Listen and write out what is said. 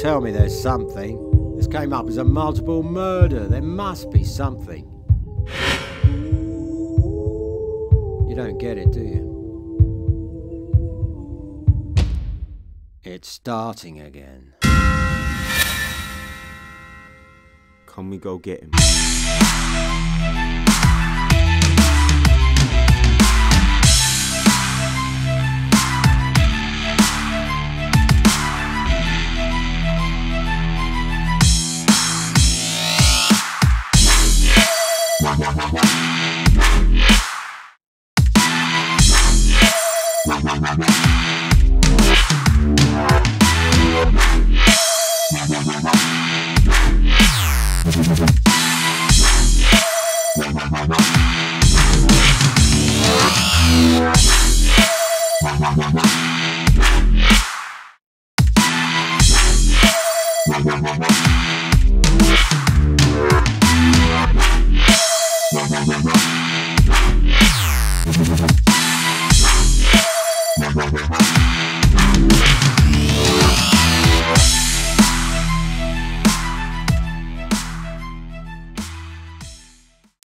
tell me there's something. This came up as a multiple murder. There must be something. You don't get it, do you? It's starting again. Can we go get him? Thank